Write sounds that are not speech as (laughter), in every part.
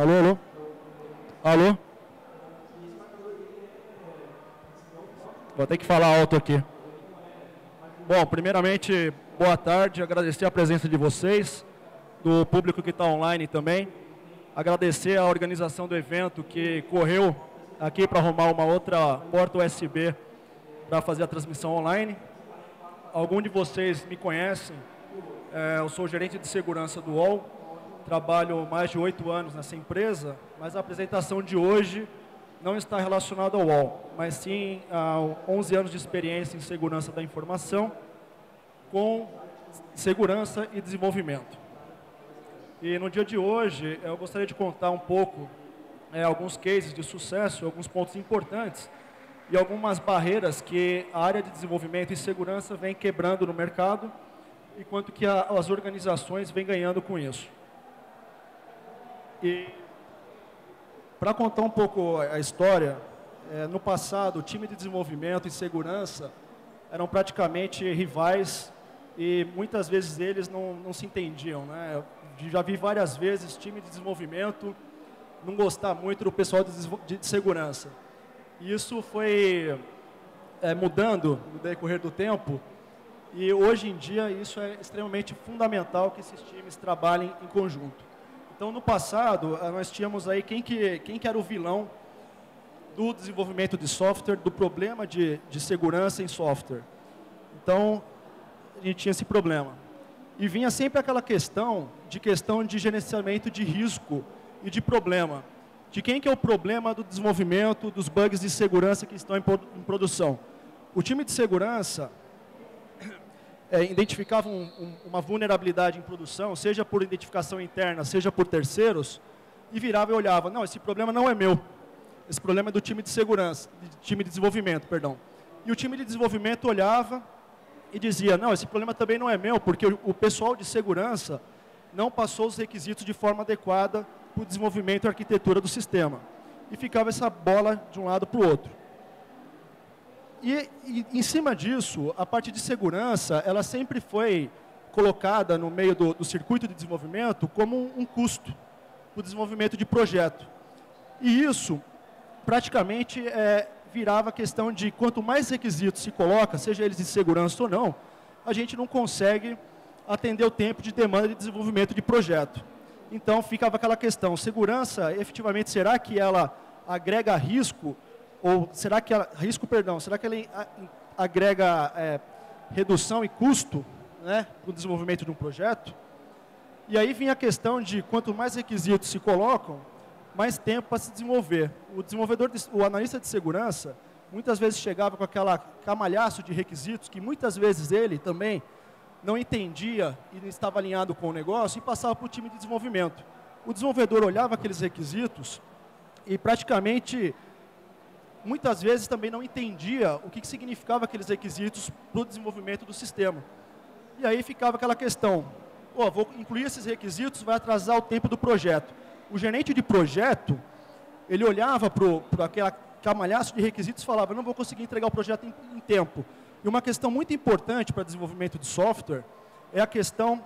Alô, alô? Alô? Vou ter que falar alto aqui. Bom, primeiramente, boa tarde, agradecer a presença de vocês, do público que está online também. Agradecer a organização do evento que correu aqui para arrumar uma outra porta USB para fazer a transmissão online. Algum de vocês me conhecem, é, eu sou gerente de segurança do UOL, trabalho mais de oito anos nessa empresa, mas a apresentação de hoje não está relacionada ao UOL, mas sim a 11 anos de experiência em segurança da informação com segurança e desenvolvimento. E no dia de hoje eu gostaria de contar um pouco é, alguns cases de sucesso, alguns pontos importantes e algumas barreiras que a área de desenvolvimento e segurança vem quebrando no mercado e quanto que a, as organizações vêm ganhando com isso. E para contar um pouco a história, é, no passado o time de desenvolvimento e segurança eram praticamente rivais e muitas vezes eles não, não se entendiam. Né? Eu já vi várias vezes time de desenvolvimento não gostar muito do pessoal de, de segurança. E isso foi é, mudando no decorrer do tempo e hoje em dia isso é extremamente fundamental que esses times trabalhem em conjunto. Então, no passado, eh, nós tínhamos aí quem que, quem que era o vilão do desenvolvimento de software, do problema de, de segurança em software. Então, a gente tinha esse problema. E vinha sempre aquela questão de questão de gerenciamento de risco e de problema. De quem que é o problema do desenvolvimento dos bugs de segurança que estão em, em produção. O time de segurança é, identificavam um, um, uma vulnerabilidade em produção, seja por identificação interna, seja por terceiros, e virava e olhava, não, esse problema não é meu, esse problema é do time de segurança, de time de desenvolvimento, perdão. E o time de desenvolvimento olhava e dizia, não, esse problema também não é meu, porque o, o pessoal de segurança não passou os requisitos de forma adequada para o desenvolvimento e arquitetura do sistema. E ficava essa bola de um lado para o outro. E, e, em cima disso, a parte de segurança, ela sempre foi colocada no meio do, do circuito de desenvolvimento como um, um custo para o desenvolvimento de projeto. E isso, praticamente, é, virava a questão de quanto mais requisitos se coloca, seja eles de segurança ou não, a gente não consegue atender o tempo de demanda de desenvolvimento de projeto. Então, ficava aquela questão, segurança, efetivamente, será que ela agrega risco ou será que ela, risco, perdão, será que ela agrega é, redução e custo né, para o desenvolvimento de um projeto? E aí vem a questão de quanto mais requisitos se colocam, mais tempo para se desenvolver. O desenvolvedor, de, o analista de segurança, muitas vezes chegava com aquela camalhaço de requisitos que muitas vezes ele também não entendia e não estava alinhado com o negócio e passava para o time de desenvolvimento. O desenvolvedor olhava aqueles requisitos e praticamente muitas vezes também não entendia o que, que significava aqueles requisitos para o desenvolvimento do sistema. E aí ficava aquela questão, oh, vou incluir esses requisitos, vai atrasar o tempo do projeto. O gerente de projeto, ele olhava para aquela camalhaço de requisitos e falava, não vou conseguir entregar o projeto em, em tempo. E uma questão muito importante para desenvolvimento de software é a questão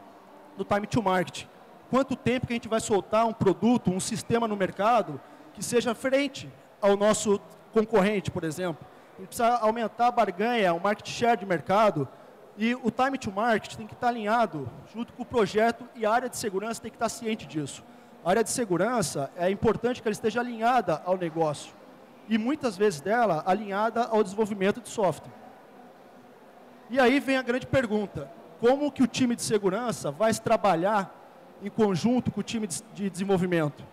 do time to market. Quanto tempo que a gente vai soltar um produto, um sistema no mercado que seja frente ao nosso concorrente, por exemplo. Gente precisa aumentar a barganha, o market share de mercado. E o time to market tem que estar alinhado junto com o projeto e a área de segurança tem que estar ciente disso. A área de segurança é importante que ela esteja alinhada ao negócio. E muitas vezes dela alinhada ao desenvolvimento de software. E aí vem a grande pergunta. Como que o time de segurança vai trabalhar em conjunto com o time de desenvolvimento?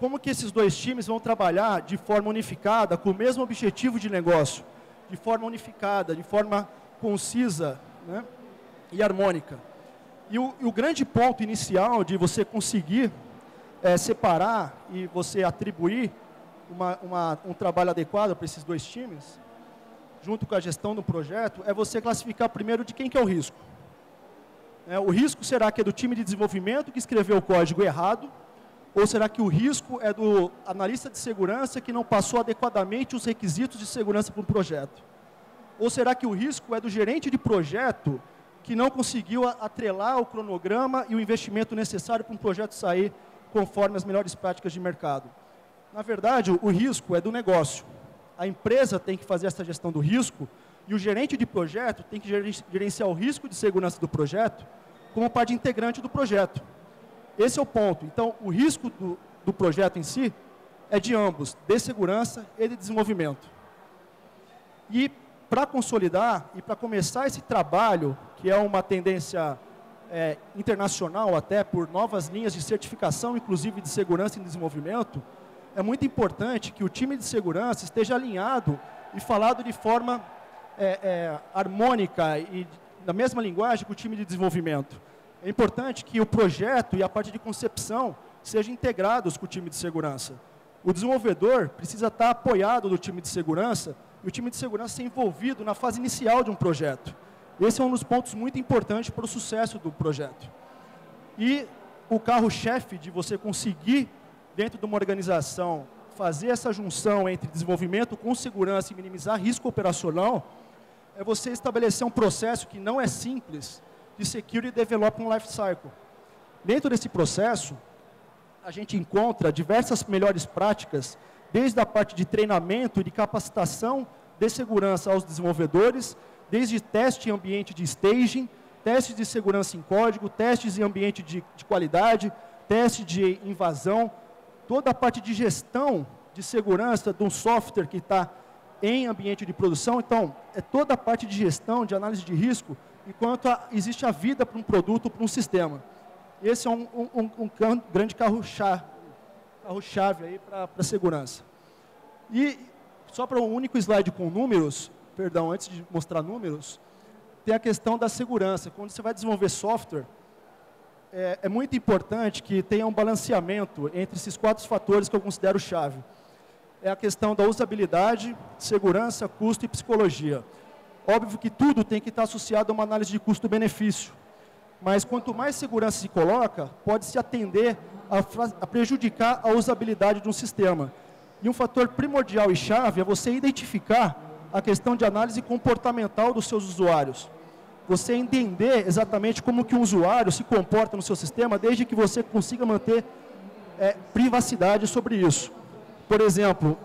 Como que esses dois times vão trabalhar de forma unificada, com o mesmo objetivo de negócio, de forma unificada, de forma concisa né, e harmônica. E o, e o, grande ponto inicial de você conseguir é, separar e você atribuir uma, uma, um trabalho adequado para esses dois times, junto com a gestão do projeto, é você classificar primeiro de quem que é o risco. É, o risco será que é do time de desenvolvimento que escreveu o código errado, ou será que o risco é do analista de segurança que não passou adequadamente os requisitos de segurança para um projeto? Ou será que o risco é do gerente de projeto que não conseguiu atrelar o cronograma e o investimento necessário para um projeto sair conforme as melhores práticas de mercado. Na verdade, o risco é do negócio. A empresa tem que fazer essa gestão do risco e o gerente de projeto tem que gerenciar o risco de segurança do projeto como parte integrante do projeto. Esse é o ponto. Então, o risco do, do projeto em si é de ambos, de segurança e de desenvolvimento. E para consolidar e para começar esse trabalho, que é uma tendência é, internacional até por novas linhas de certificação, inclusive de segurança e desenvolvimento, é muito importante que o time de segurança esteja alinhado e falado de forma é, é, harmônica e na mesma linguagem que o time de desenvolvimento. É importante que o projeto e a parte de concepção sejam integrados com o time de segurança. O desenvolvedor precisa estar apoiado do time de segurança e o time de segurança ser envolvido na fase inicial de um projeto. Esse é um dos pontos muito importantes para o sucesso do projeto. E o carro-chefe de você conseguir, dentro de uma organização, fazer essa junção entre desenvolvimento com segurança e minimizar risco operacional, é você estabelecer um processo que não é simples de Security Development Lifecycle. Dentro desse processo, a gente encontra diversas melhores práticas desde a parte de treinamento e de capacitação de segurança aos desenvolvedores, desde teste em ambiente de staging, testes de segurança em código, testes em ambiente de, de qualidade, teste de invasão, toda a parte de gestão de segurança de um software que está em ambiente de produção. Então, é toda a parte de gestão, de análise de risco, enquanto a, existe a vida para um produto, para um sistema. Esse é um, um, um grande carro-chave carro-chave aí para a segurança. E só para um único slide com números, perdão, antes de mostrar números, tem a questão da segurança. Quando você vai desenvolver software, é, é, muito importante que tenha um balanceamento entre esses quatro fatores que eu considero chave. É a questão da usabilidade, segurança, custo e psicologia. Óbvio que tudo tem que estar associado a uma análise de custo-benefício. Mas quanto mais segurança se coloca, pode se atender a, a prejudicar a usabilidade de um sistema. E um fator primordial e chave é você identificar a questão de análise comportamental dos seus usuários. Você entender exatamente como que um usuário se comporta no seu sistema, desde que você consiga manter é, privacidade sobre isso. Por exemplo,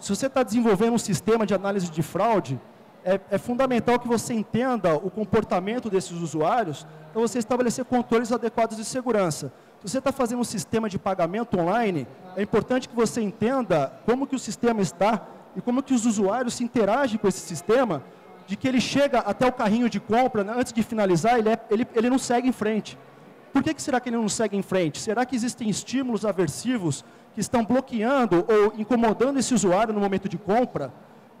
se você está desenvolvendo um sistema de análise de fraude, é, é, fundamental que você entenda o comportamento desses usuários para você estabelecer controles adequados de segurança. Se você está fazendo um sistema de pagamento online, é importante que você entenda como que o sistema está e como que os usuários se interagem com esse sistema, de que ele chega até o carrinho de compra, né, antes de finalizar, ele, é, ele, ele não segue em frente. Por que, que será que ele não segue em frente? Será que existem estímulos aversivos que estão bloqueando ou incomodando esse usuário no momento de compra?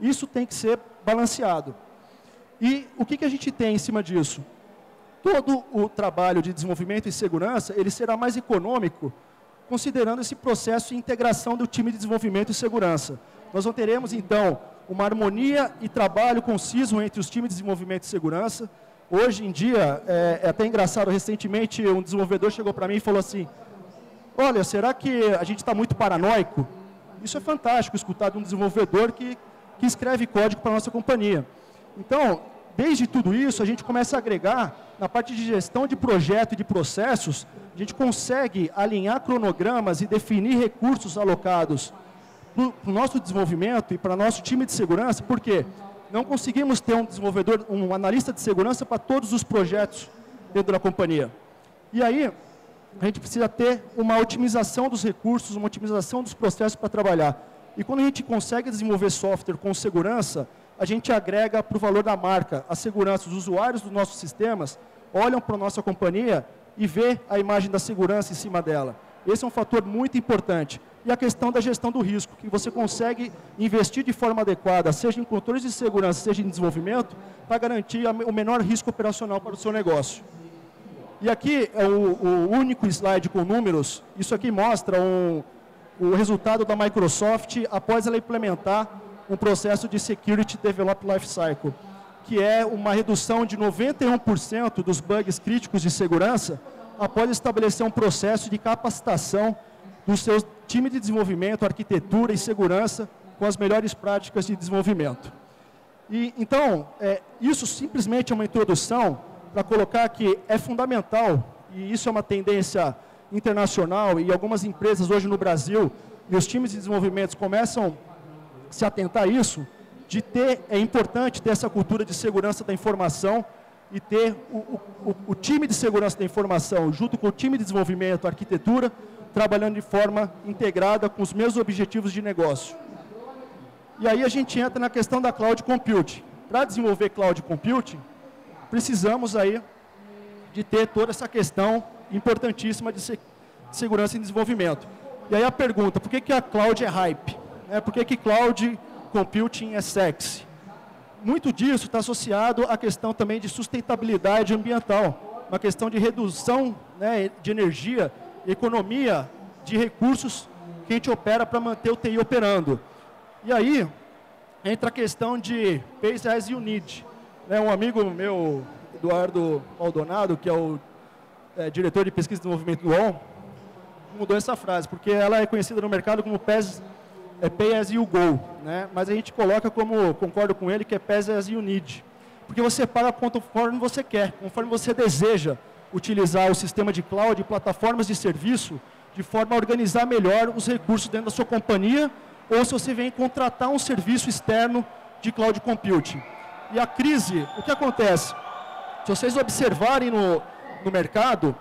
Isso tem que ser balanceado. E o que, que a gente tem em cima disso? todo o trabalho de desenvolvimento e segurança, ele será mais econômico, considerando esse processo de integração do time de desenvolvimento e segurança. Nós não teremos, então, uma harmonia e trabalho conciso entre os times de desenvolvimento e segurança. Hoje em dia, é, é até engraçado, recentemente um desenvolvedor chegou para mim e falou assim, olha, será que a gente está muito paranoico? Isso é fantástico, escutar de um desenvolvedor que, que escreve código para a nossa companhia. Então, desde tudo isso, a gente começa a agregar na parte de gestão de projeto e de processos, a gente consegue alinhar cronogramas e definir recursos alocados para o nosso desenvolvimento e para nosso time de segurança, porque não conseguimos ter um desenvolvedor, um analista de segurança para todos os projetos dentro da companhia. E aí, a gente precisa ter uma otimização dos recursos, uma otimização dos processos para trabalhar. E quando a gente consegue desenvolver software com segurança, a gente agrega para o valor da marca, a segurança. Os usuários dos nossos sistemas olham para a nossa companhia e vê a imagem da segurança em cima dela. Esse é um fator muito importante. E a questão da gestão do risco, que você consegue investir de forma adequada, seja em controles de segurança, seja em desenvolvimento, para garantir o menor risco operacional para o seu negócio. E aqui é o, o único slide com números. Isso aqui mostra um, o resultado da Microsoft após ela implementar um processo de Security Develop Lifecycle, que é uma redução de 91% dos bugs críticos de segurança após estabelecer um processo de capacitação do seu time de desenvolvimento, arquitetura e segurança com as melhores práticas de desenvolvimento. E, então, é, isso simplesmente é uma introdução para colocar que é fundamental, e isso é uma tendência internacional e algumas empresas hoje no Brasil e os times de desenvolvimento começam a se atentar a isso, de ter, é importante ter essa cultura de segurança da informação e ter o, o, o, time de segurança da informação junto com o time de desenvolvimento, arquitetura, trabalhando de forma integrada com os mesmos objetivos de negócio. E aí a gente entra na questão da cloud computing. Para desenvolver cloud computing, precisamos aí de ter toda essa questão importantíssima de, se, de segurança e desenvolvimento. E aí a pergunta, por que, que a cloud é hype? É, por que, que cloud computing é sexy? Muito disso está associado à questão também de sustentabilidade ambiental, uma questão de redução né, de energia, economia de recursos que a gente opera para manter o TI operando. E aí entra a questão de Pace as you need. Né, um amigo meu, Eduardo Maldonado, que é o é, diretor de pesquisa e desenvolvimento do UOL, mudou essa frase, porque ela é conhecida no mercado como PES, é Pay as you go, né? mas a gente coloca como, concordo com ele, que é PES as you need. Porque você paga conforme você quer, conforme você deseja utilizar o sistema de cloud e plataformas de serviço de forma a organizar melhor os recursos dentro da sua companhia ou se você vem contratar um serviço externo de cloud computing. E a crise, o que acontece? Se vocês observarem no, no mercado,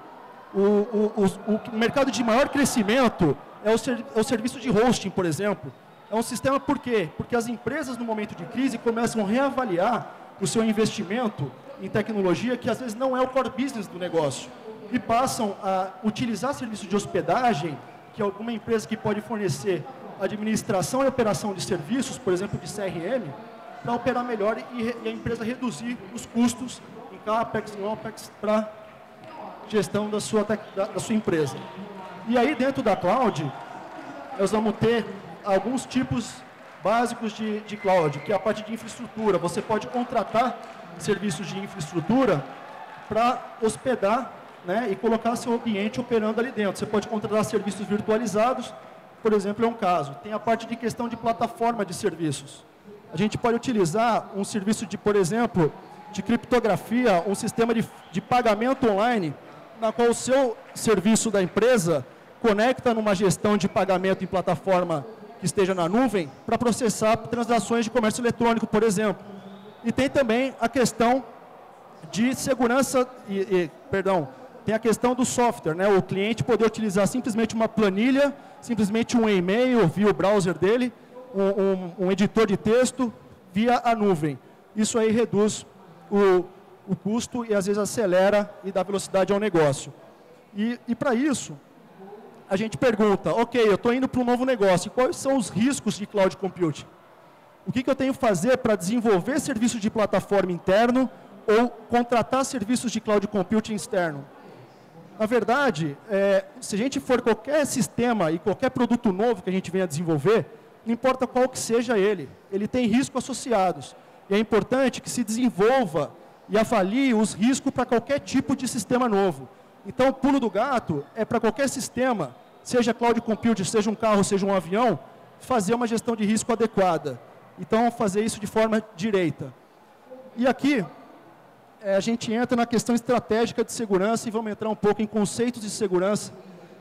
o, o, o, o mercado de maior crescimento é o, ser, é o serviço de hosting, por exemplo. É um sistema por quê? Porque as empresas, no momento de crise, começam a reavaliar o seu investimento em tecnologia, que às vezes não é o core business do negócio, e passam a utilizar serviço de hospedagem, que é alguma empresa que pode fornecer administração e operação de serviços, por exemplo, de CRM, para operar melhor e, e a empresa reduzir os custos em CAPEX, em OPEX, para gestão da sua, da, da sua empresa. E aí, dentro da cloud, nós vamos ter alguns tipos básicos de, de cloud, que é a parte de infraestrutura. Você pode contratar serviços de infraestrutura para hospedar né, e colocar seu ambiente operando ali dentro. Você pode contratar serviços virtualizados, por exemplo, é um caso. Tem a parte de questão de plataforma de serviços. A gente pode utilizar um serviço de, por exemplo, de criptografia, um sistema de, de pagamento online na qual o seu serviço da empresa conecta numa gestão de pagamento em plataforma que esteja na nuvem para processar transações de comércio eletrônico, por exemplo. E tem também a questão de segurança, e, e, perdão, tem a questão do software, né? o cliente poder utilizar simplesmente uma planilha, simplesmente um e-mail via o browser dele, um, um, um editor de texto via a nuvem. Isso aí reduz o, o custo e às vezes acelera e dá velocidade ao negócio. E, e para isso, a gente pergunta, ok, eu estou indo para um novo negócio, quais são os riscos de cloud computing? O que, que eu tenho que fazer para desenvolver serviço de plataforma interno ou contratar serviços de cloud computing externo? Na verdade, é, se a gente for qualquer sistema e qualquer produto novo que a gente venha desenvolver, não importa qual que seja ele, ele tem riscos associados. E é importante que se desenvolva e avalie os riscos para qualquer tipo de sistema novo. Então, o pulo do gato é para qualquer sistema, seja cloud computing, seja um carro, seja um avião, fazer uma gestão de risco adequada. Então, fazer isso de forma direita. E aqui, é, a gente entra na questão estratégica de segurança e vamos entrar um pouco em conceitos de segurança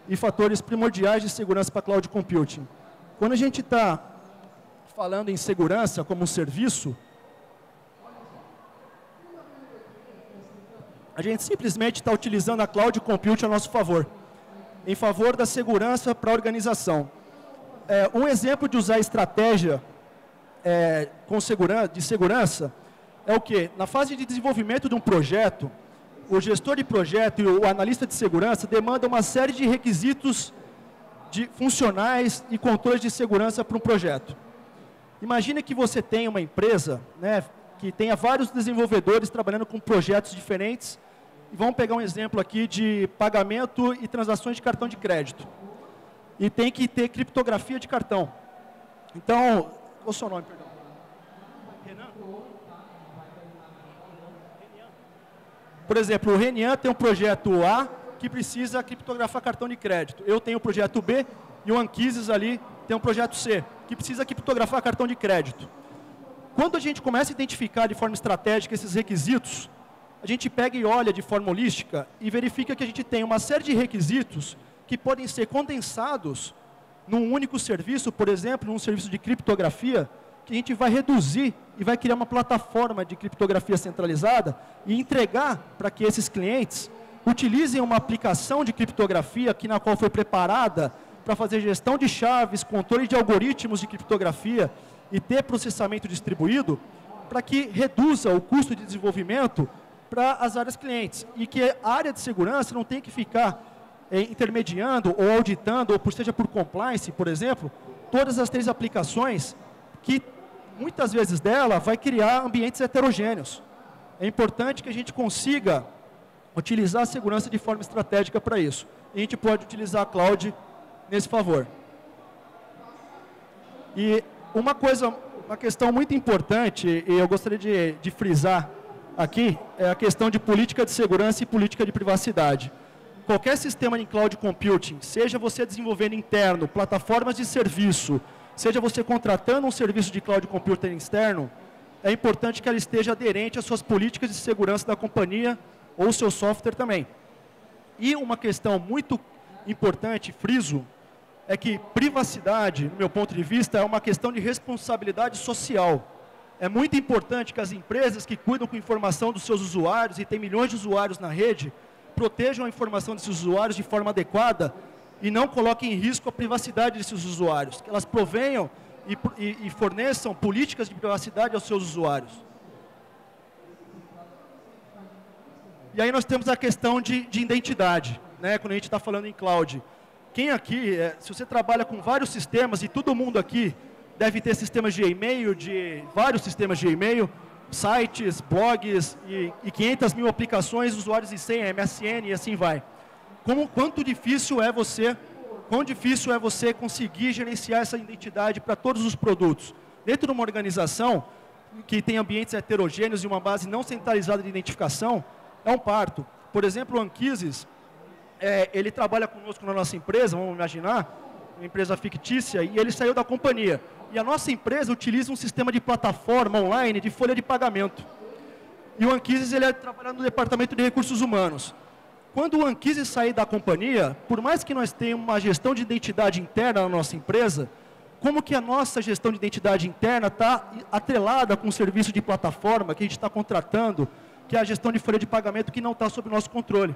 e fatores primordiais de segurança para cloud computing. Quando a gente está falando em segurança como um serviço, A gente simplesmente está utilizando a cloud computing a nosso favor, em favor da segurança para a organização. É, um exemplo de usar estratégia é, com segurança, de segurança é o que? Na fase de desenvolvimento de um projeto, o gestor de projeto e o analista de segurança demandam uma série de requisitos de funcionais e controles de segurança para um projeto. Imagine que você tem uma empresa né, que tenha vários desenvolvedores trabalhando com projetos diferentes e vamos pegar um exemplo aqui de pagamento e transações de cartão de crédito. E tem que ter criptografia de cartão. Então, qual o seu nome, perdão? Renan? Por exemplo, o Renian tem um projeto A que precisa criptografar cartão de crédito. Eu tenho o projeto B e o Anquises ali tem um projeto C que precisa criptografar cartão de crédito. Quando a gente começa a identificar de forma estratégica esses requisitos, a gente pega e olha de forma holística e verifica que a gente tem uma série de requisitos que podem ser condensados num único serviço, por exemplo, num serviço de criptografia, que a gente vai reduzir e vai criar uma plataforma de criptografia centralizada e entregar para que esses clientes utilizem uma aplicação de criptografia que na qual foi preparada para fazer gestão de chaves, controle de algoritmos de criptografia e ter processamento distribuído, para que reduza o custo de desenvolvimento para as áreas clientes e que a área de segurança não tenha que ficar eh, intermediando ou auditando, ou por, seja por compliance, por exemplo, todas as três aplicações que muitas vezes dela vai criar ambientes heterogêneos. É importante que a gente consiga utilizar a segurança de forma estratégica para isso. E a gente pode utilizar a cloud nesse favor. E uma coisa, uma questão muito importante, e eu gostaria de, de frisar aqui, é a questão de política de segurança e política de privacidade. Qualquer sistema em cloud computing, seja você desenvolvendo interno, plataformas de serviço, seja você contratando um serviço de cloud computing externo, é importante que ela esteja aderente às suas políticas de segurança da companhia ou seu software também. E uma questão muito importante, friso, é que privacidade, no meu ponto de vista, é uma questão de responsabilidade social. É muito importante que as empresas que cuidam com informação dos seus usuários, e tem milhões de usuários na rede, protejam a informação desses usuários de forma adequada e não coloquem em risco a privacidade desses usuários. Que elas provenham e, e, e forneçam políticas de privacidade aos seus usuários. E aí nós temos a questão de, de identidade, né, quando a gente está falando em cloud. Quem aqui, é, se você trabalha com vários sistemas, e todo mundo aqui deve ter sistemas de e-mail, de vários sistemas de e-mail, sites, blogs e, e 500 mil aplicações, usuários e senha, MSN e assim vai. Como, quanto difícil é você, quão difícil é você conseguir gerenciar essa identidade para todos os produtos? Dentro de uma organização que tem ambientes heterogêneos e uma base não centralizada de identificação, é um parto. Por exemplo, o Anquises, é, ele trabalha conosco na nossa empresa, vamos imaginar, uma empresa fictícia, e ele saiu da companhia. E a nossa empresa utiliza um sistema de plataforma online de folha de pagamento. E o Anquises, ele é trabalhando no departamento de recursos humanos. Quando o Anquises sair da companhia, por mais que nós tenhamos uma gestão de identidade interna na nossa empresa, como que a nossa gestão de identidade interna está atrelada com o serviço de plataforma que a gente está contratando, que é a gestão de folha de pagamento que não está sob nosso controle.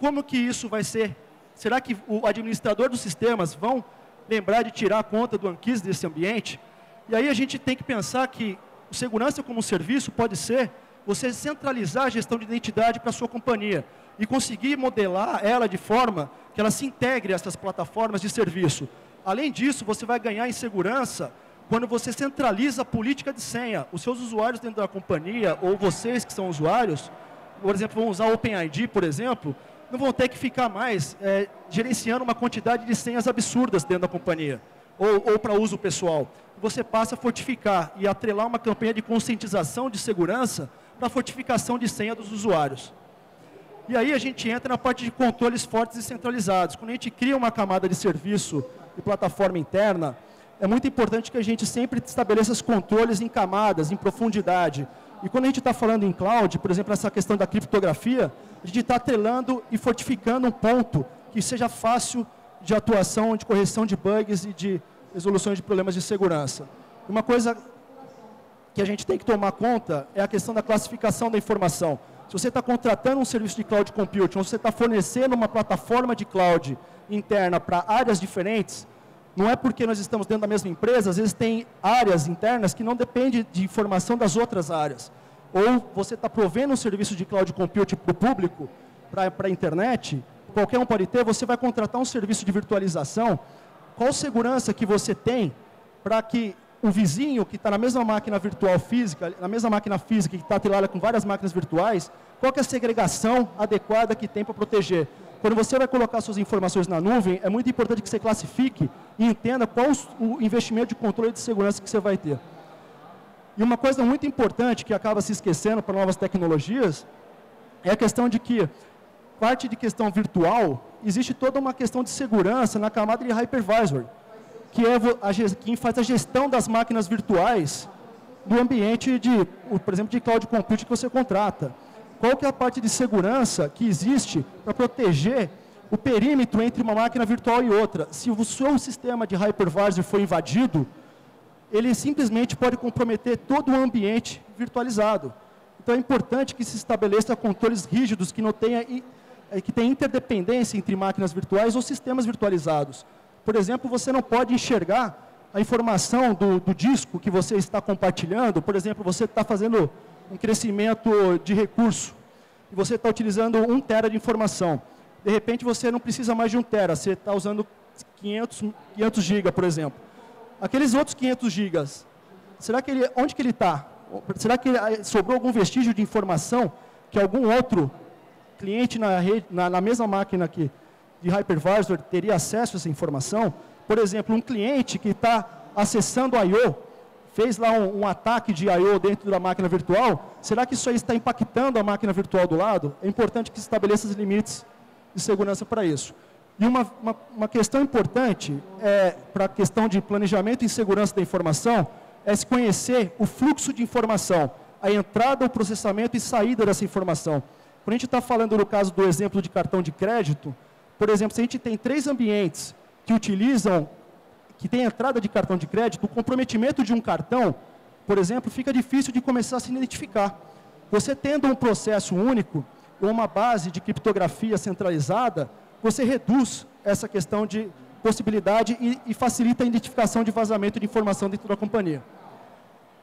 Como que isso vai ser? Será que o administrador dos sistemas vão lembrar de tirar a conta do Anquis desse ambiente? E aí a gente tem que pensar que o segurança como serviço pode ser você centralizar a gestão de identidade para a sua companhia e conseguir modelar ela de forma que ela se integre a essas plataformas de serviço. Além disso, você vai ganhar em segurança quando você centraliza a política de senha, os seus usuários dentro da companhia, ou vocês que são usuários, por exemplo, vão usar OpenID, por exemplo, não vão ter que ficar mais é, gerenciando uma quantidade de senhas absurdas dentro da companhia, ou, ou para uso pessoal. Você passa a fortificar e atrelar uma campanha de conscientização de segurança para fortificação de senha dos usuários. E aí a gente entra na parte de controles fortes e centralizados. Quando a gente cria uma camada de serviço e plataforma interna, é muito importante que a gente sempre estabeleça os controles em camadas, em profundidade. E quando a gente está falando em cloud, por exemplo, essa questão da criptografia, a gente está atrelando e fortificando um ponto que seja fácil de atuação, de correção de bugs e de resolução de problemas de segurança. Uma coisa que a gente tem que tomar conta é a questão da classificação da informação. Se você está contratando um serviço de cloud computing, ou se você está fornecendo uma plataforma de cloud interna para áreas diferentes, não é porque nós estamos dentro da mesma empresa, às vezes tem áreas internas que não dependem de informação das outras áreas. Ou você está provendo um serviço de cloud computing para o público, para a internet, qualquer um pode ter, você vai contratar um serviço de virtualização. Qual segurança que você tem para que o vizinho que está na mesma máquina virtual física, na mesma máquina física que está atrelada com várias máquinas virtuais, qual é a segregação adequada que tem para proteger? Quando você vai colocar suas informações na nuvem, é muito importante que você classifique e entenda qual o investimento de controle de segurança que você vai ter. E uma coisa muito importante que acaba se esquecendo para novas tecnologias é a questão de que, parte de questão virtual, existe toda uma questão de segurança na camada de hypervisor, que é a, quem faz a gestão das máquinas virtuais do ambiente de, por exemplo, de cloud computing que você contrata qual que é a parte de segurança que existe para proteger o perímetro entre uma máquina virtual e outra. Se o seu sistema de hypervisor for invadido, ele simplesmente pode comprometer todo o ambiente virtualizado. Então é importante que se estabeleça controles rígidos que não tenha eh, que tenha interdependência entre máquinas virtuais ou sistemas virtualizados. Por exemplo, você não pode enxergar a informação do, do disco que você está compartilhando. Por exemplo, você está fazendo um crescimento de recurso e você está utilizando um tera de informação. De repente, você não precisa mais de um tera, você está usando 500, 500 GB, por exemplo. Aqueles outros 500 GB, será que ele, onde que ele está? Será que eh, sobrou algum vestígio de informação que algum outro cliente na, rede, na, na mesma máquina aqui de hypervisor teria acesso a essa informação? Por exemplo, um cliente que está acessando a I.O., fez lá um, um, ataque de I.O. dentro da máquina virtual, será que isso aí está impactando a máquina virtual do lado? É importante que se estabeleça os limites de segurança para isso. E uma, uma, uma questão importante é, para a questão de planejamento e segurança da informação é se conhecer o fluxo de informação, a entrada, o processamento e saída dessa informação. Quando a gente está falando no caso do exemplo de cartão de crédito, por exemplo, se a gente tem três ambientes que utilizam, que tem entrada de cartão de crédito, o comprometimento de um cartão, por exemplo, fica difícil de começar a se identificar. Você tendo um processo único, ou uma base de criptografia centralizada, você reduz essa questão de possibilidade e, e facilita a identificação de vazamento de informação dentro da companhia.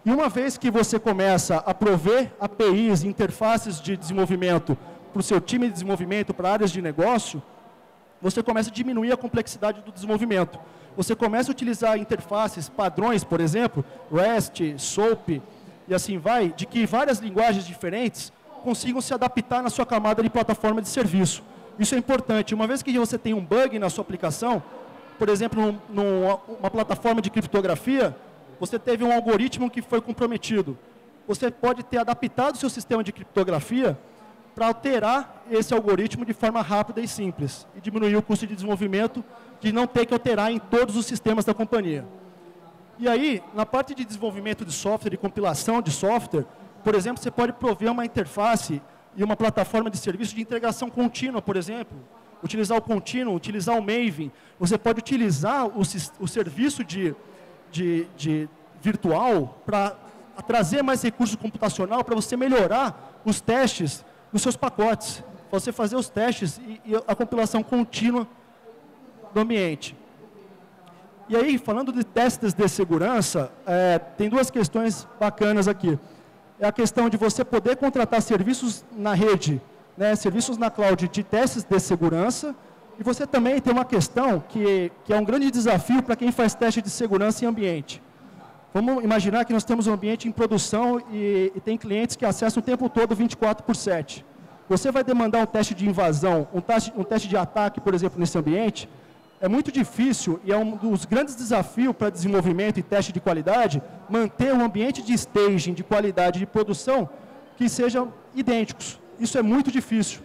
E uma vez que você começa a prover APIs, interfaces de desenvolvimento para o seu time de desenvolvimento, para áreas de negócio, você começa a diminuir a complexidade do desenvolvimento. Você começa a utilizar interfaces, padrões, por exemplo, REST, SOAP, e assim vai, de que várias linguagens diferentes consigam se adaptar na sua camada de plataforma de serviço. Isso é importante. Uma vez que você tem um bug na sua aplicação, por exemplo, num, numa plataforma de criptografia, você teve um algoritmo que foi comprometido. Você pode ter adaptado o seu sistema de criptografia para alterar esse algoritmo de forma rápida e simples e diminuir o custo de desenvolvimento de não ter que alterar em todos os sistemas da companhia. E aí, na parte de desenvolvimento de software e compilação de software, por exemplo, você pode prover uma interface e uma plataforma de serviço de integração contínua, por exemplo, utilizar o contínuo, utilizar o Maven, você pode utilizar o, o serviço de, de, de virtual para trazer mais recurso computacional para você melhorar os testes nos seus pacotes. Você fazer os testes e, e a compilação contínua do ambiente. E aí, falando de testes de segurança, é, tem duas questões bacanas aqui. É a questão de você poder contratar serviços na rede, né, serviços na cloud de testes de segurança, e você também tem uma questão que, que é um grande desafio para quem faz teste de segurança em ambiente. Vamos imaginar que nós temos um ambiente em produção e, e tem clientes que acessam o tempo todo 24 por 7. Você vai demandar um teste de invasão, um teste, um teste de ataque, por exemplo, nesse ambiente, é muito difícil e é um dos grandes desafios para desenvolvimento e teste de qualidade, manter um ambiente de staging, de qualidade de produção, que sejam idênticos. Isso é muito difícil.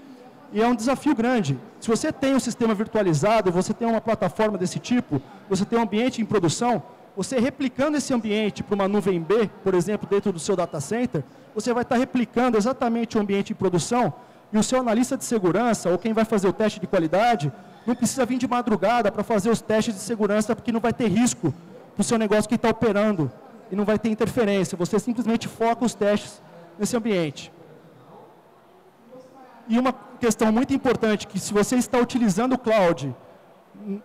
E é um desafio grande. Se você tem um sistema virtualizado, você tem uma plataforma desse tipo, você tem um ambiente em produção, você replicando esse ambiente para uma nuvem B, por exemplo, dentro do seu data center, você vai estar replicando exatamente o ambiente em produção e o seu analista de segurança, ou quem vai fazer o teste de qualidade, não precisa vir de madrugada para fazer os testes de segurança, porque não vai ter risco para o seu negócio que está operando e não vai ter interferência. Você simplesmente foca os testes nesse ambiente. E uma questão muito importante, que se você está utilizando o cloud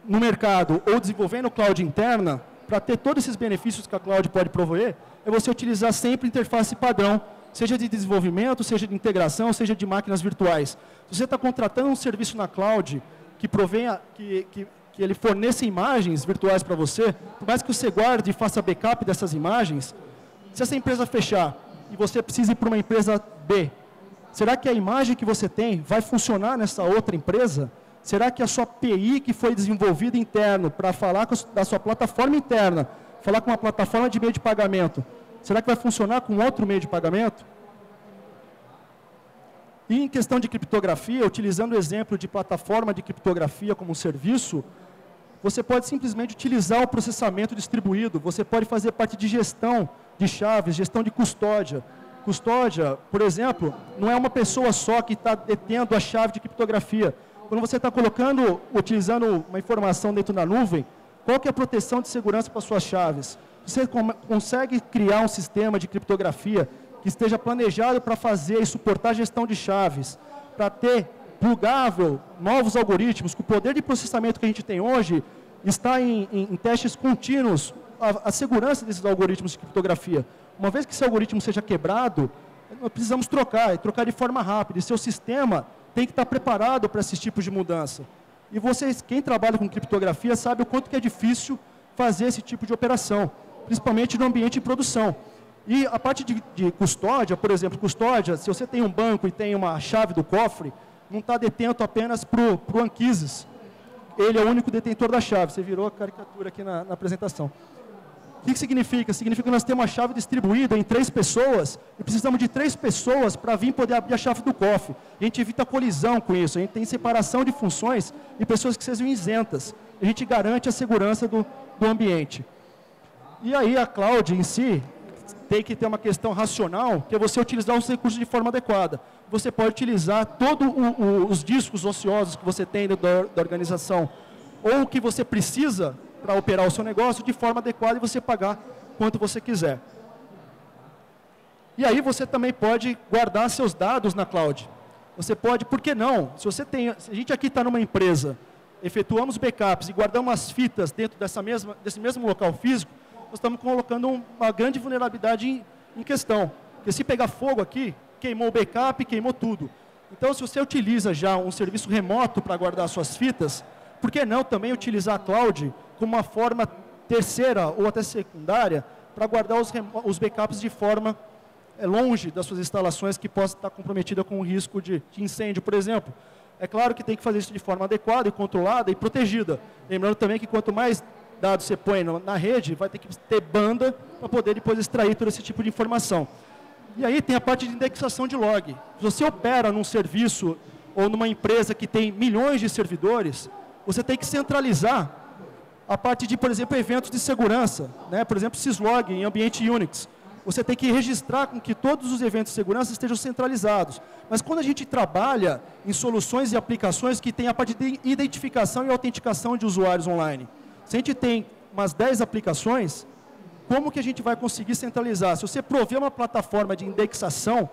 no mercado ou desenvolvendo cloud interna, para ter todos esses benefícios que a cloud pode prover, é você utilizar sempre interface padrão, seja de desenvolvimento, seja de integração, seja de máquinas virtuais. Se você está contratando um serviço na cloud que provenha, que, que, que ele forneça imagens virtuais para você, por mais que você guarde e faça backup dessas imagens, se essa empresa fechar e você precisa ir para uma empresa B, será que a imagem que você tem vai funcionar nessa outra empresa? Será que a sua API que foi desenvolvida interno para falar com da sua plataforma interna, falar com uma plataforma de meio de pagamento, será que vai funcionar com outro meio de pagamento? E em questão de criptografia, utilizando o exemplo de plataforma de criptografia como um serviço, você pode simplesmente utilizar o processamento distribuído, você pode fazer parte de gestão de chaves, gestão de custódia. Custódia, por exemplo, não é uma pessoa só que está detendo a chave de criptografia. Quando você está colocando, utilizando uma informação dentro da nuvem, qual que é a proteção de segurança para suas chaves? Você consegue criar um sistema de criptografia que esteja planejado para fazer e suportar a gestão de chaves, para ter plugável novos algoritmos, com o poder de processamento que a gente tem hoje está em, em, em testes contínuos a, a, segurança desses algoritmos de criptografia. Uma vez que esse algoritmo seja quebrado, nós precisamos trocar, e trocar de forma rápida. E seu sistema tem que estar preparado para esses tipos de mudança. E vocês, quem trabalha com criptografia, sabe o quanto que é difícil fazer esse tipo de operação, principalmente no ambiente de produção. E a parte de, de custódia, por exemplo, custódia, se você tem um banco e tem uma chave do cofre, não está detento apenas para o Anquises. Ele é o único detentor da chave. Você virou a caricatura aqui na, na apresentação. O que, significa? Significa que nós temos uma chave distribuída em três pessoas e precisamos de três pessoas para vir poder abrir a chave do cofre. A gente evita colisão com isso, a gente tem separação de funções e pessoas que sejam isentas. A gente garante a segurança do, do ambiente. E aí a cloud em si tem que ter uma questão racional, que é você utilizar os recursos de forma adequada. Você pode utilizar todos os discos ociosos que você tem da, da organização, ou o que você precisa para operar o seu negócio de forma adequada e você pagar quanto você quiser. E aí você também pode guardar seus dados na cloud. Você pode, por que não? Se você tem, se a gente aqui está numa empresa, efetuamos backups e guardamos as fitas dentro dessa mesma, desse mesmo local físico, nós estamos colocando uma grande vulnerabilidade em, em questão. Porque se pegar fogo aqui, queimou o backup, queimou tudo. Então, se você utiliza já um serviço remoto para guardar suas fitas, por que não também utilizar a cloud como uma forma terceira ou até secundária para guardar os, os, backups de forma é, longe das suas instalações que possa estar comprometida com o risco de, de incêndio, por exemplo. É claro que tem que fazer isso de forma adequada e controlada e protegida. Lembrando também que quanto mais dados você põe na rede, vai ter que ter banda para poder depois extrair todo esse tipo de informação. E aí tem a parte de indexação de log. Se você opera num serviço ou numa empresa que tem milhões de servidores, você tem que centralizar a parte de, por exemplo, eventos de segurança, né? por exemplo, syslog em ambiente Unix. Você tem que registrar com que todos os eventos de segurança estejam centralizados. Mas quando a gente trabalha em soluções e aplicações que tem a parte de identificação e autenticação de usuários online, se a gente tem umas 10 aplicações, como que a gente vai conseguir centralizar? Se você prover uma plataforma de indexação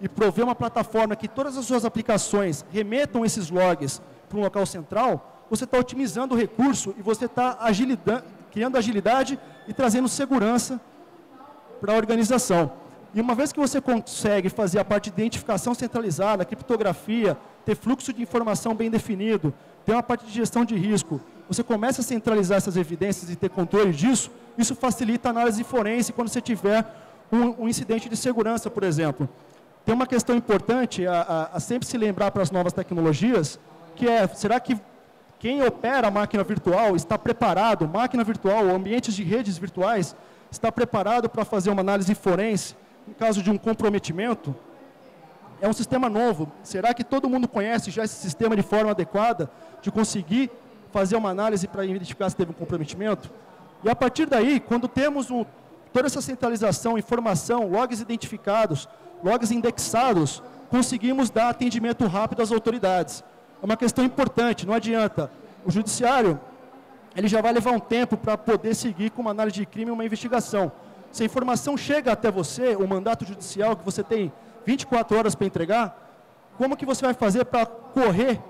e prover uma plataforma que todas as suas aplicações remetam esses logs para um local central, você está otimizando o recurso e você está criando agilidade e trazendo segurança para a organização. E uma vez que você consegue fazer a parte de identificação centralizada, criptografia, ter fluxo de informação bem definido, ter uma parte de gestão de risco, você começa a centralizar essas evidências e ter controle disso, isso facilita a análise forense quando você tiver um, um incidente de segurança, por exemplo. Tem uma questão importante a, a, a sempre se lembrar para as novas tecnologias, que é, será que quem opera a máquina virtual está preparado, máquina virtual, ambientes de redes virtuais, está preparado para fazer uma análise forense em caso de um comprometimento? É um sistema novo. Será que todo mundo conhece já esse sistema de forma adequada de conseguir fazer uma análise para identificar se teve um comprometimento? E a partir daí, quando temos um, toda essa centralização, informação, logs identificados, logs indexados, conseguimos dar atendimento rápido às autoridades é uma questão importante, não adianta. O judiciário, ele já vai levar um tempo para poder seguir com uma análise de crime e uma investigação. Se a informação chega até você, o mandato judicial que você tem 24 horas para entregar, como que você vai fazer para correr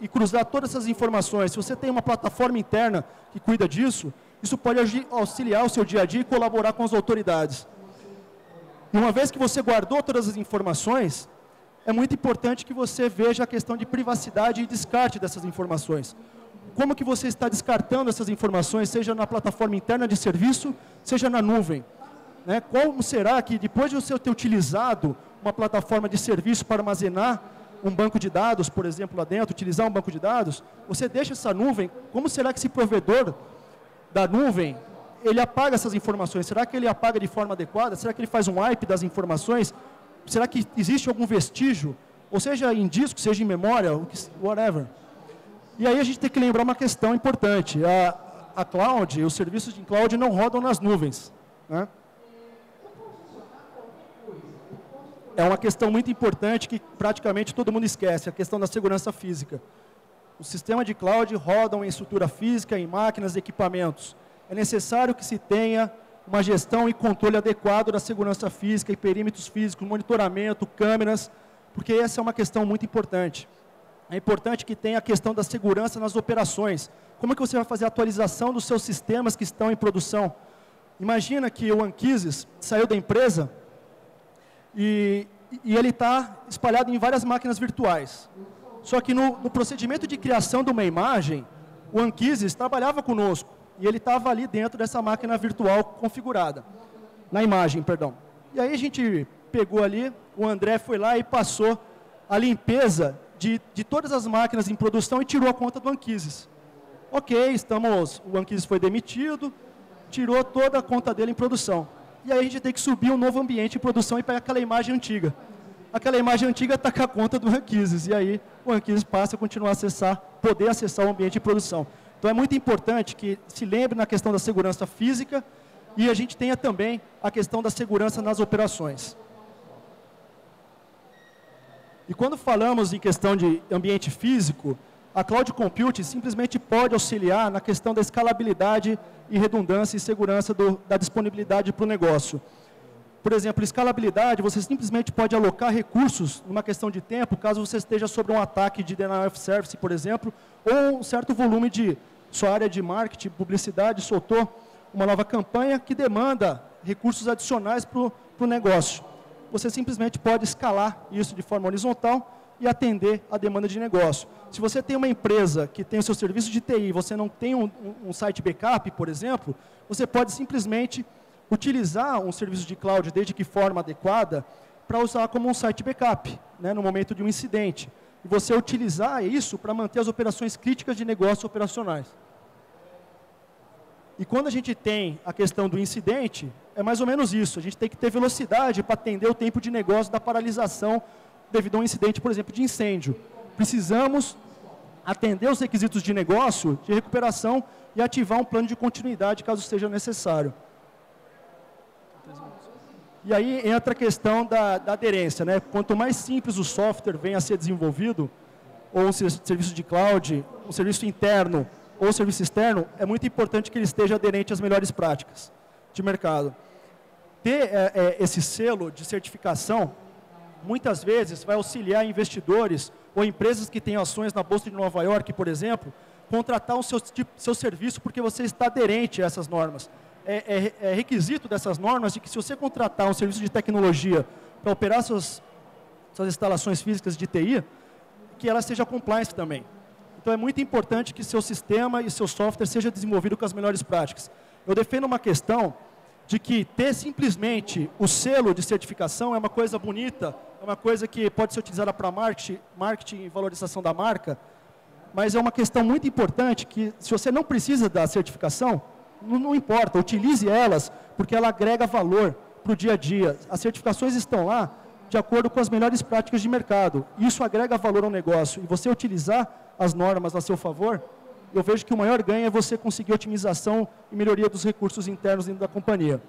e cruzar todas essas informações? Se você tem uma plataforma interna que cuida disso, isso pode auxiliar o seu dia a dia e colaborar com as autoridades. E uma vez que você guardou todas as informações, é muito importante que você veja a questão de privacidade e descarte dessas informações. Como que você está descartando essas informações, seja na plataforma interna de serviço, seja na nuvem? Né? Como será que, depois de você ter utilizado uma plataforma de serviço para armazenar um banco de dados, por exemplo, lá dentro, utilizar um banco de dados, você deixa essa nuvem, como será que esse provedor da nuvem, ele apaga essas informações? Será que ele apaga de forma adequada? Será que ele faz um wipe das informações? Será que existe algum vestígio, ou seja em disco, seja em memória, whatever. E aí a gente tem que lembrar uma questão importante. A, a cloud, os serviços de cloud não rodam nas nuvens. Né? É uma questão muito importante que praticamente todo mundo esquece, a questão da segurança física. O sistema de cloud rodam em estrutura física, em máquinas equipamentos. É necessário que se tenha uma gestão e controle adequado da segurança física e perímetros físicos, monitoramento, câmeras, porque essa é uma questão muito importante. É importante que tenha a questão da segurança nas operações. Como é que você vai fazer a atualização dos seus sistemas que estão em produção? Imagina que o Anquises saiu da empresa e, e ele está espalhado em várias máquinas virtuais. Só que no, no, procedimento de criação de uma imagem, o Anquises trabalhava conosco e ele estava ali dentro dessa máquina virtual configurada, na imagem, perdão. E aí a gente pegou ali, o André foi lá e passou a limpeza de, de todas as máquinas em produção e tirou a conta do Anquises. Ok, estamos, o Anquises foi demitido, tirou toda a conta dele em produção. E aí a gente tem que subir um novo ambiente em produção e pegar aquela imagem antiga. Aquela imagem antiga está com a conta do Anquises, e aí o Anquises passa a continuar a acessar, poder acessar o ambiente de produção. Então é muito importante que se lembre na questão da segurança física e a gente tenha também a questão da segurança nas operações. E quando falamos em questão de ambiente físico, a cloud computing simplesmente pode auxiliar na questão da escalabilidade e redundância e segurança do, da disponibilidade para o negócio. Por exemplo, escalabilidade, você simplesmente pode alocar recursos numa questão de tempo, caso você esteja sob um ataque de denial of service, por exemplo, ou um certo volume de sua área de marketing, publicidade, soltou uma nova campanha que demanda recursos adicionais para o negócio você simplesmente pode escalar isso de forma horizontal e atender a demanda de negócio. Se você tem uma empresa que tem o seu serviço de TI, você não tem um, um site backup, por exemplo, você pode simplesmente utilizar um serviço de cloud, desde que forma adequada, para usar como um site backup, né, no momento de um incidente. E você utilizar isso para manter as operações críticas de negócio operacionais. E quando a gente tem a questão do incidente, é mais ou menos isso. A gente tem que ter velocidade para atender o tempo de negócio da paralisação devido a um incidente, por exemplo, de incêndio. Precisamos atender os requisitos de negócio, de recuperação e ativar um plano de continuidade caso seja necessário. E aí entra a questão da, da aderência. Né? Quanto mais simples o software venha a ser desenvolvido, ou um serviço de cloud, um serviço interno, ou serviço externo, é muito importante que ele esteja aderente às melhores práticas de mercado. Ter é, é, esse selo de certificação, muitas vezes, vai auxiliar investidores ou empresas que têm ações na Bolsa de Nova York, por exemplo, contratar o seu, seu serviço porque você está aderente a essas normas. É, é, é, requisito dessas normas de que se você contratar um serviço de tecnologia para operar suas, suas instalações físicas de TI, que ela seja compliance também. Então é muito importante que seu sistema e seu software seja desenvolvido com as melhores práticas. Eu defendo uma questão de que ter simplesmente o selo de certificação é uma coisa bonita, é uma coisa que pode ser utilizada para marketing, marketing e valorização da marca, mas é uma questão muito importante que se você não precisa da certificação, não, não importa, utilize elas, porque ela agrega valor para o dia a dia. As certificações estão lá de acordo com as melhores práticas de mercado. Isso agrega valor ao negócio. E você utilizar as normas a seu favor, eu vejo que o maior ganho é você conseguir otimização e melhoria dos recursos internos dentro da companhia.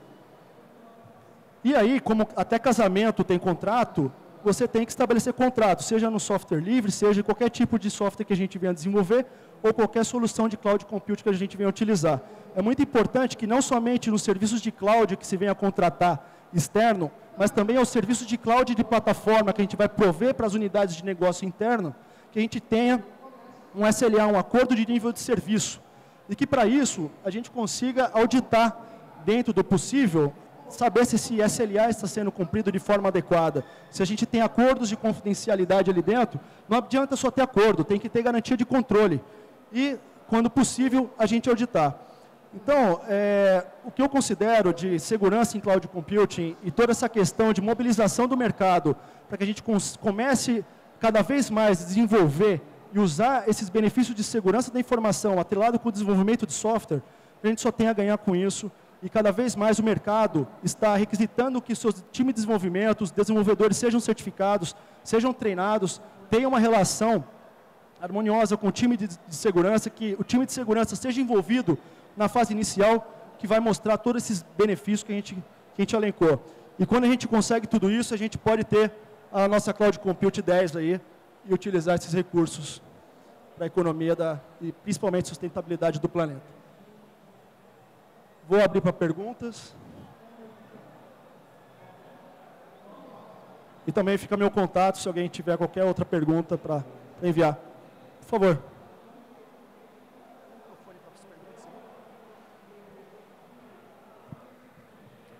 E aí, como até casamento tem contrato, você tem que estabelecer contrato, seja no software livre, seja em qualquer tipo de software que a gente venha desenvolver, ou qualquer solução de cloud computing que a gente venha utilizar. É muito importante que não somente nos serviços de cloud que se venha contratar externo, mas também aos serviços de cloud de plataforma que a gente vai prover para as unidades de negócio interno, que a gente tenha um SLA, um acordo de nível de serviço. E que para isso a gente consiga auditar dentro do possível, saber se esse SLA está sendo cumprido de forma adequada. Se a gente tem acordos de confidencialidade ali dentro, não adianta só ter acordo, tem que ter garantia de controle. E, quando possível, a gente auditar. Então, é, o que eu considero de segurança em cloud computing e toda essa questão de mobilização do mercado para que a gente comece cada vez mais a desenvolver e usar esses benefícios de segurança da informação atrelado com o desenvolvimento de software, a gente só tem a ganhar com isso e cada vez mais o mercado está requisitando que seus time de desenvolvimento, os desenvolvedores sejam certificados, sejam treinados, tenham uma relação harmoniosa com o time de, de segurança, que o time de segurança seja envolvido na fase inicial, que vai mostrar todos esses benefícios que a gente, que a gente elencou. E quando a gente consegue tudo isso, a gente pode ter a nossa Cloud Compute 10 aí, e utilizar esses recursos. para a economia da, e principalmente sustentabilidade do planeta. Vou abrir para perguntas. E também fica meu contato se alguém tiver qualquer outra pergunta para enviar. Por favor.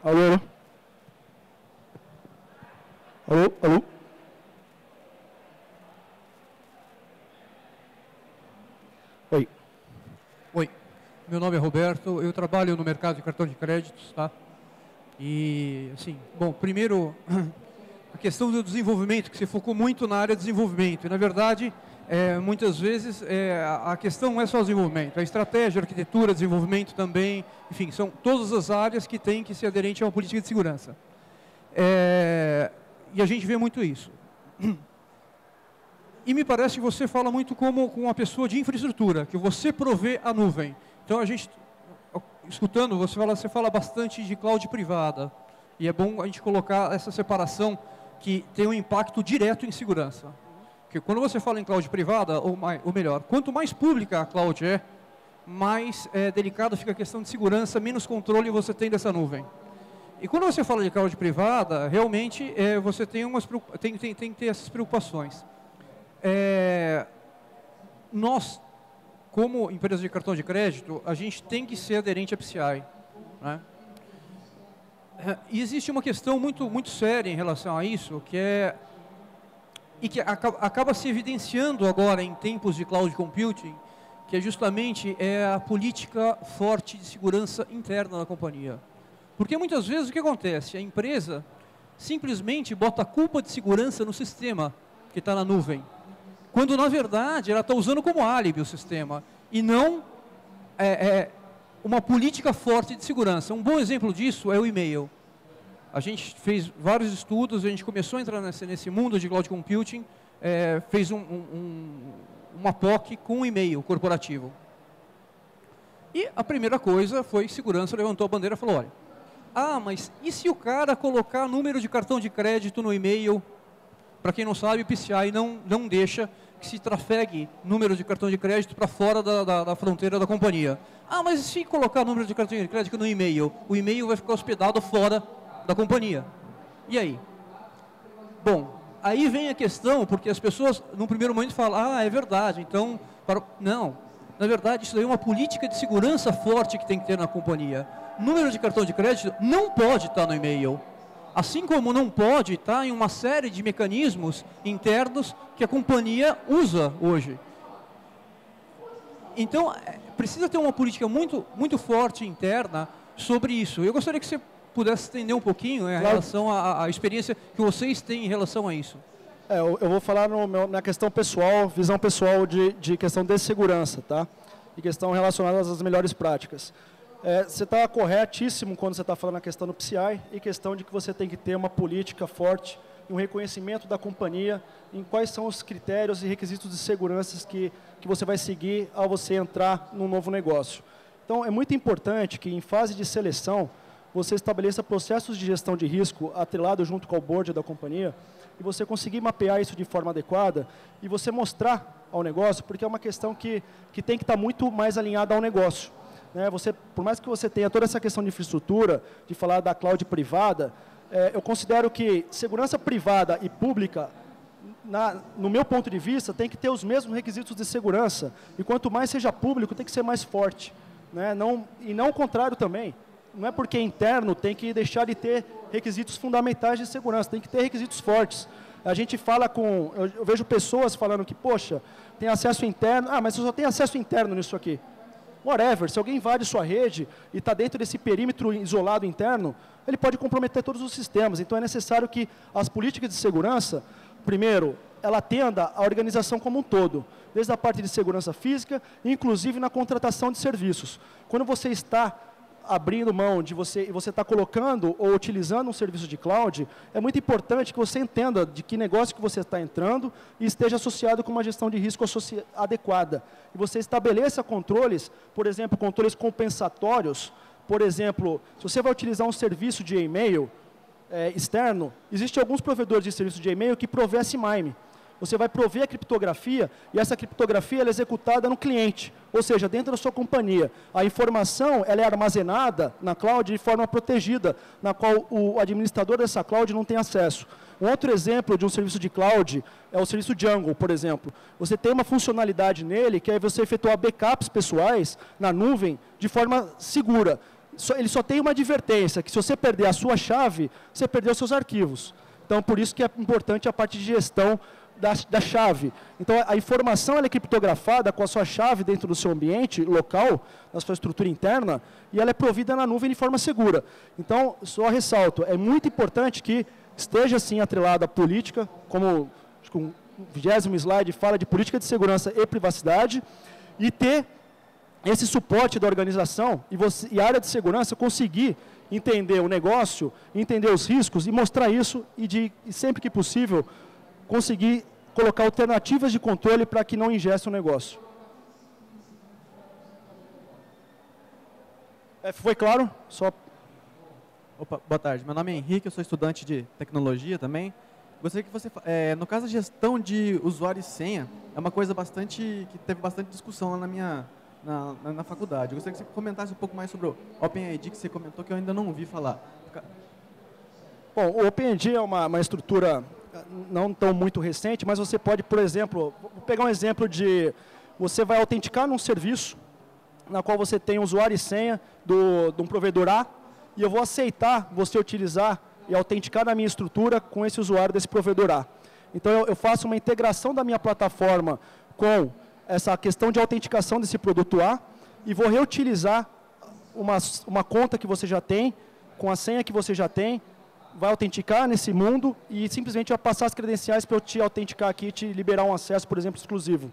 Alô? Alô? Alô? Meu nome é Roberto, eu trabalho no mercado de cartão de créditos, tá? E, assim, bom, primeiro, (clears throat) a questão do desenvolvimento, que você focou muito na área de desenvolvimento. E, na verdade, é, muitas vezes é, a questão não é só desenvolvimento, a estratégia, arquitetura, desenvolvimento também, enfim, são todas as áreas que têm que ser aderentes a uma política de segurança. É, e a gente vê muito isso. (clears throat) E me parece que você fala muito como com uma pessoa de infraestrutura, que você provê a nuvem. Então a gente, escutando, você fala, você fala bastante de cloud privada. E é bom a gente colocar essa separação que tem um impacto direto em segurança. Porque quando você fala em cloud privada, ou, mais, ou melhor, quanto mais pública a cloud é, mais é, fica a questão de segurança, menos controle você tem dessa nuvem. E quando você fala de cloud privada, realmente é, você tem, umas, tem, tem, tem que ter essas preocupações. É, nós, como empresa de cartão de crédito, a gente tem que ser aderente à PCI. Né? E existe uma questão muito, muito séria em relação a isso, que é e que acaba, acaba se evidenciando agora em tempos de cloud computing, que é justamente é a política forte de segurança interna da companhia. Porque muitas vezes o que acontece? A empresa simplesmente bota a culpa de segurança no sistema que está na nuvem. Quando, na verdade, ela está usando como álibi o sistema. E não é, é, uma política forte de segurança. Um bom exemplo disso é o e-mail. A gente fez vários estudos, a gente começou a entrar nesse, nesse mundo de cloud computing, é, fez um, um, uma POC com um e-mail corporativo. E a primeira coisa foi segurança, levantou a bandeira e falou, olha, ah, mas e se o cara colocar número de cartão de crédito no e-mail? Para quem não sabe, o PCI não, não deixa que se trafegue número de cartão de crédito para fora da, da, da, fronteira da companhia. Ah, mas se colocar número de cartão de crédito no e-mail? O e-mail vai ficar hospedado fora da companhia. E aí? Bom, aí vem a questão, porque as pessoas, no primeiro momento, falam, ah, é verdade, então... Para... Não, na verdade, isso aí é uma política de segurança forte que tem que ter na companhia. Número de cartão de crédito não pode estar no e-mail. Assim como não pode estar em uma série de mecanismos internos que a companhia usa hoje. Então, é, precisa ter uma política muito, muito forte interna sobre isso. Eu gostaria que você pudesse estender um pouquinho né, claro. em relação à, à, experiência que vocês têm em relação a isso. É, eu, eu, vou falar meu, na questão pessoal, visão pessoal de, de questão de segurança, tá? E questão relacionada às melhores práticas. É, você está corretíssimo quando você está falando a questão do PCI e questão de que você tem que ter uma política forte e um reconhecimento da companhia em quais são os critérios e requisitos de segurança que, que você vai seguir ao você entrar num novo negócio. Então, é muito importante que em fase de seleção, você estabeleça processos de gestão de risco atrelado junto com o board da companhia e você conseguir mapear isso de forma adequada e você mostrar ao negócio, porque é uma questão que, que tem que estar muito mais alinhada ao negócio. Né? Você, por mais que você tenha toda essa questão de infraestrutura, de falar da cloud privada, é, eu considero que segurança privada e pública, na, no meu ponto de vista, tem que ter os mesmos requisitos de segurança. E quanto mais seja público, tem que ser mais forte. Né? Não, e não o contrário também não é porque é interno tem que deixar de ter requisitos fundamentais de segurança, tem que ter requisitos fortes. A gente fala com, eu, eu vejo pessoas falando que, poxa, tem acesso interno, ah, mas eu só tenho acesso interno nisso aqui. Whatever, se alguém invade sua rede e está dentro desse perímetro isolado interno, ele pode comprometer todos os sistemas. Então é necessário que as políticas de segurança, primeiro, ela atenda a organização como um todo, desde a parte de segurança física, inclusive na contratação de serviços. Quando você está abrindo mão de você e você está colocando ou utilizando um serviço de cloud, é muito importante que você entenda de que negócio que você está entrando e esteja associado com uma gestão de risco adequada. E você estabeleça controles, por exemplo, controles compensatórios. Por exemplo, se você vai utilizar um serviço de e-mail é, externo, existem alguns provedores de serviço de e-mail que provê SMIME. Você vai prover a criptografia e essa criptografia é executada no cliente, ou seja, dentro da sua companhia. A informação ela é armazenada na cloud de forma protegida, na qual o administrador dessa cloud não tem acesso. Um outro exemplo de um serviço de cloud é o serviço Django, por exemplo. Você tem uma funcionalidade nele que é você efetuar backups pessoais na nuvem de forma segura. Ele só tem uma advertência, que se você perder a sua chave, você perdeu seus arquivos. Então, por isso que é importante a parte de gestão da, da chave. Então, a informação é criptografada com a sua chave dentro do seu ambiente local, na sua estrutura interna, e ela é provida na nuvem de forma segura. Então, só ressalto, é muito importante que esteja, sim, atrelada à política, como o vigésimo slide fala de política de segurança e privacidade, e ter esse suporte da organização e, você, e a área de segurança conseguir entender o negócio, entender os riscos e mostrar isso e, de, e sempre que possível, conseguir colocar alternativas de controle para que não ingesse o negócio. É, foi claro? Só... Opa, boa tarde. Meu nome é Henrique, eu sou estudante de tecnologia também. Gostaria que você, é, no caso da gestão de usuário e senha, é uma coisa bastante que teve bastante discussão lá na minha na, na, na, faculdade. Eu gostaria que você comentasse um pouco mais sobre o OpenID que você comentou, que eu ainda não ouvi falar. Bom, o OpenID é uma, uma estrutura não tão muito recente, mas você pode, por exemplo, vou pegar um exemplo de você vai autenticar num serviço na qual você tem usuário e senha do, de um provedor A e eu vou aceitar você utilizar e autenticar na minha estrutura com esse usuário desse provedor A. Então eu, eu faço uma integração da minha plataforma com essa questão de autenticação desse produto A e vou reutilizar uma, uma conta que você já tem, com a senha que você já tem, vai autenticar nesse mundo e simplesmente vai passar as credenciais para eu te autenticar aqui e te liberar um acesso, por exemplo, exclusivo.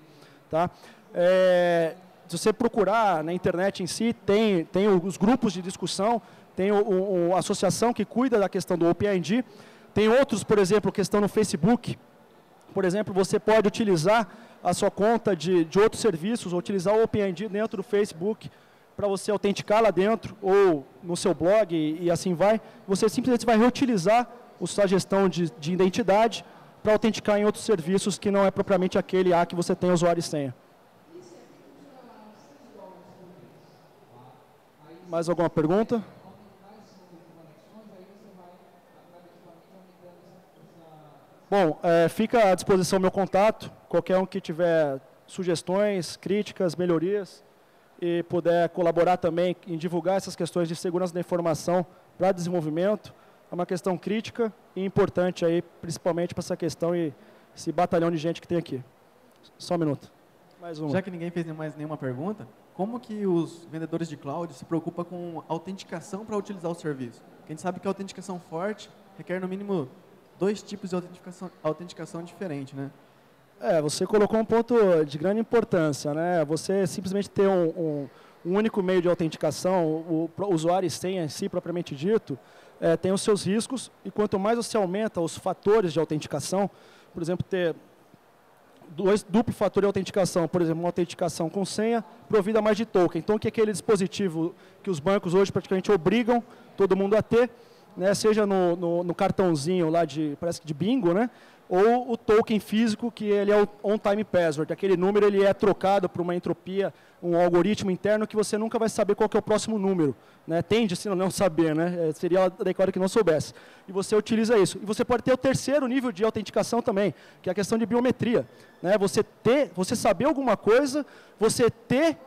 Tá? É, se você procurar na internet em si, tem, tem os grupos de discussão, tem o, a associação que cuida da questão do OpenID, tem outros, por exemplo, questão no Facebook, por exemplo, você pode utilizar a sua conta de, de outros serviços, utilizar o OpenID dentro do Facebook para você autenticar lá dentro, ou no seu blog e, e assim vai, você simplesmente vai reutilizar a sua gestão de, de identidade para autenticar em outros serviços que não é propriamente aquele A que você tem usuário e senha. Mais alguma pergunta? Bom, é, fica à disposição meu contato, qualquer um que tiver sugestões, críticas, melhorias e puder colaborar também em divulgar essas questões de segurança da informação para desenvolvimento, é uma questão crítica e importante aí, principalmente para essa questão e esse batalhão de gente que tem aqui. Só um minuto. Mais uma. Já que ninguém fez mais nenhuma pergunta, como que os vendedores de cloud se preocupam com autenticação para utilizar o serviço? Porque a gente sabe que a autenticação forte requer no mínimo dois tipos de autenticação, autenticação diferente, né? É, você colocou um ponto de grande importância, né? Você simplesmente ter um, um, um único meio de autenticação, o, o usuário senha em si, propriamente dito, é, tem os seus riscos, e quanto mais você aumenta os fatores de autenticação, por exemplo, ter dois, duplo fator de autenticação, por exemplo, uma autenticação com senha provida mais de token. Então, que é aquele dispositivo que os bancos hoje praticamente obrigam todo mundo a ter, né, seja no, no, no, cartãozinho lá de, parece que de bingo, né, ou o token físico, que ele é o on-time password. Aquele número ele é trocado por uma entropia, um algoritmo interno que você nunca vai saber qual é o próximo número. Né? Tende a não saber, né? É, seria adequado que não soubesse. E você utiliza isso. E você pode ter o terceiro nível de autenticação também, que é a questão de biometria. Né? Você ter, você saber alguma coisa, você ter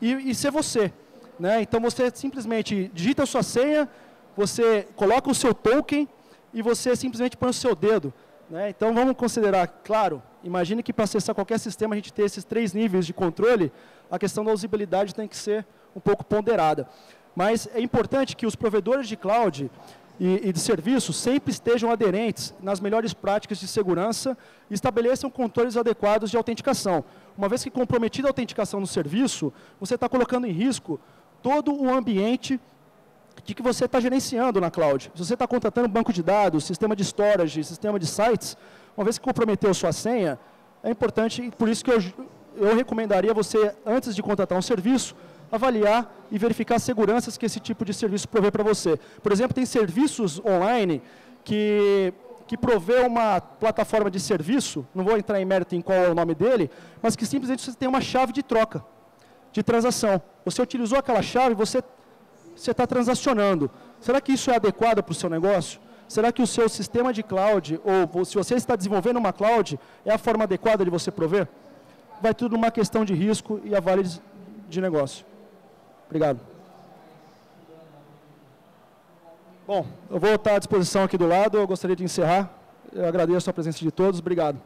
e, e ser você. Né? Então você simplesmente digita a sua senha, você coloca o seu token e você simplesmente põe o seu dedo. Né? Então vamos considerar, claro, imagine que para acessar qualquer sistema a gente ter esses três níveis de controle, a questão da usabilidade tem que ser um pouco ponderada. Mas é importante que os provedores de cloud e, e de serviços sempre estejam aderentes nas melhores práticas de segurança e estabeleçam controles adequados de autenticação. Uma vez que comprometida a autenticação no serviço, você está colocando em risco todo o ambiente de que você está gerenciando na cloud. Se você está contratando banco de dados, sistema de storage, sistema de sites, uma vez que comprometeu sua senha, é importante, por isso que eu, eu recomendaria você, antes de contratar um serviço, avaliar e verificar as seguranças que esse tipo de serviço provê para você. Por exemplo, tem serviços online que que provê uma plataforma de serviço, não vou entrar em mérito em qual é o nome dele, mas que simplesmente você tem uma chave de troca, de transação. Você utilizou aquela chave, você está transacionando. Será que isso é adequado para o seu negócio? Será que o seu sistema de cloud, ou se você está desenvolvendo uma cloud, é a forma adequada de você prover? Vai tudo numa questão de risco e avaliação de negócio. Obrigado. Bom, eu vou estar à disposição aqui do lado, eu gostaria de encerrar. Eu agradeço a presença de todos, obrigado.